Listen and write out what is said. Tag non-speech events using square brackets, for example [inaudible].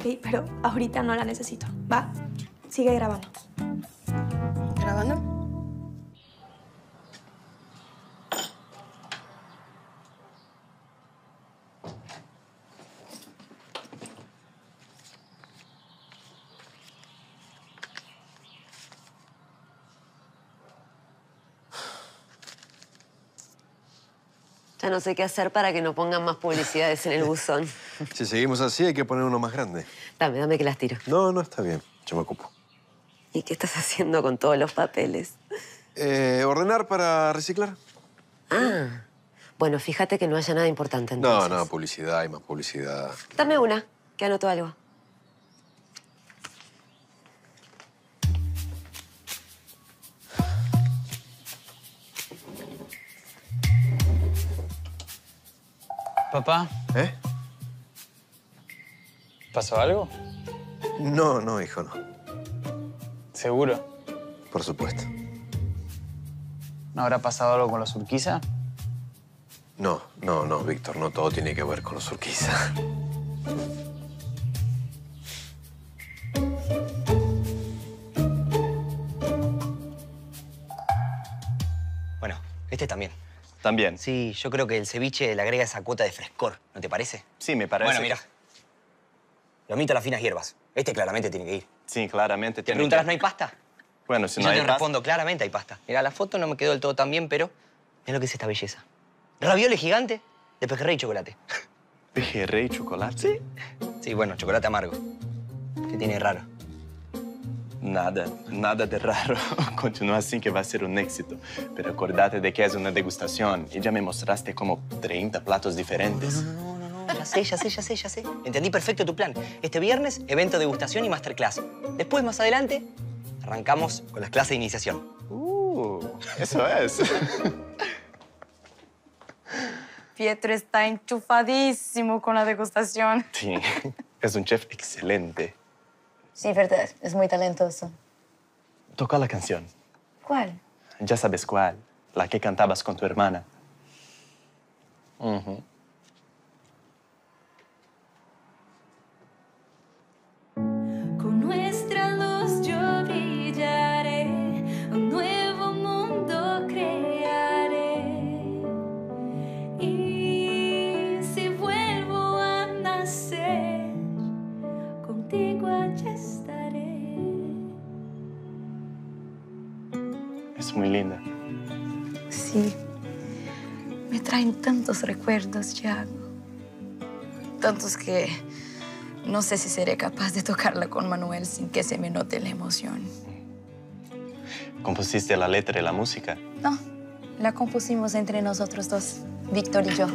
Ok, pero ahorita no la necesito. ¿Va? Sigue grabando. ¿Grabando? Ya no sé qué hacer para que no pongan más publicidades en el buzón. [laughs] Si seguimos así, hay que poner uno más grande. Dame, dame que las tiro. No, no está bien. Yo me ocupo. ¿Y qué estás haciendo con todos los papeles? Eh, ¿Ordenar para reciclar? Ah, bueno, fíjate que no haya nada importante entonces. No, no, publicidad, hay más publicidad. Dame una, que anoto algo. Papá, ¿Eh? ¿pasó algo? No, no, hijo, no. ¿Seguro? Por supuesto. ¿No habrá pasado algo con los Urquiza? No, no, no, Víctor, no todo tiene que ver con los Urquiza. Bueno, este también. También. Sí, yo creo que el ceviche le agrega esa cuota de frescor, ¿no te parece? Sí, me parece. Bueno, mira. Lomito a las finas hierbas. Este claramente tiene que ir. Sí, claramente ¿Te tiene preguntarás, que- ¿no hay pasta? Bueno, si no yo hay te pasta- respondo, claramente hay pasta. Mira, la foto no me quedó del todo tan bien, pero mira lo que es esta belleza. Raviole gigante de pejerrey y chocolate. Pejerrey y chocolate. Sí. Sí, bueno, chocolate amargo. ¿Qué tiene de raro? Nada, nada de raro. [laughs] Continúa así que va a ser un éxito. Pero acordate de que es una degustación y ya me mostraste como 30 platos diferentes. No, no, no, ya sé, ya sé, ya sé, ya sé. Entendí perfecto tu plan. Este viernes, evento degustación y masterclass. Después, más adelante, arrancamos con las clases de iniciación. Uh, eso es. [laughs] Pietro está enchufadísimo con la degustación. Sí, es un chef excelente. Sí, verdad. Es muy talentoso. Toca la canción. ¿Cuál? Ya sabes cuál. La que cantabas con tu hermana. Ujú. Con Es muy linda. Sí. Me traen tantos recuerdos, Thiago. Tantos que no sé si seré capaz de tocarla con Manuel sin que se me note la emoción. ¿Compusiste la letra y la música? No, la compusimos entre nosotros dos, Víctor y yo.